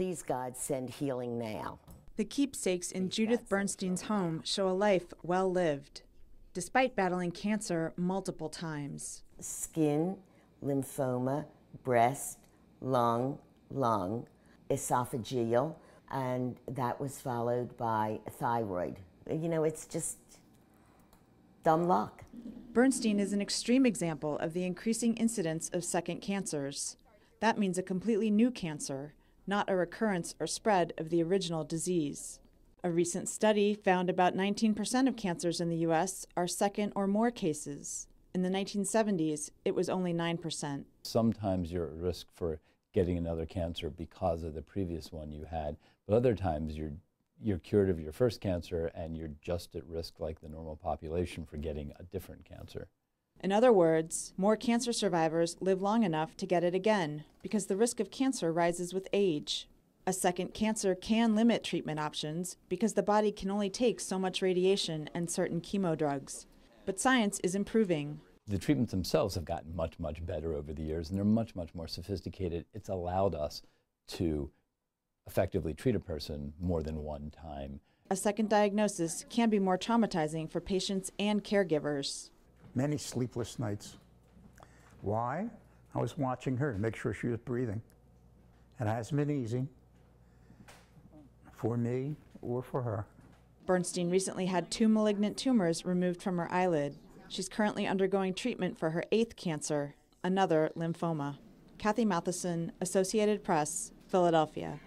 please God, send healing now. The keepsakes in Judith Bernstein's home show a life well lived, despite battling cancer multiple times. Skin, lymphoma, breast, lung, lung, esophageal, and that was followed by thyroid. You know, it's just dumb luck. Bernstein is an extreme example of the increasing incidence of second cancers. That means a completely new cancer, not a recurrence or spread of the original disease. A recent study found about 19% of cancers in the U.S. are second or more cases. In the 1970s, it was only 9%. Sometimes you're at risk for getting another cancer because of the previous one you had, but other times you're you're cured of your first cancer and you're just at risk like the normal population for getting a different cancer. In other words, more cancer survivors live long enough to get it again because the risk of cancer rises with age. A second cancer can limit treatment options because the body can only take so much radiation and certain chemo drugs. But science is improving. The treatments themselves have gotten much, much better over the years and they're much, much more sophisticated. It's allowed us to effectively treat a person more than one time. A second diagnosis can be more traumatizing for patients and caregivers. Many sleepless nights. Why? I was watching her to make sure she was breathing. And it hasn't been easy for me or for her. Bernstein recently had two malignant tumors removed from her eyelid. She's currently undergoing treatment for her eighth cancer, another lymphoma. Kathy Matheson, Associated Press, Philadelphia.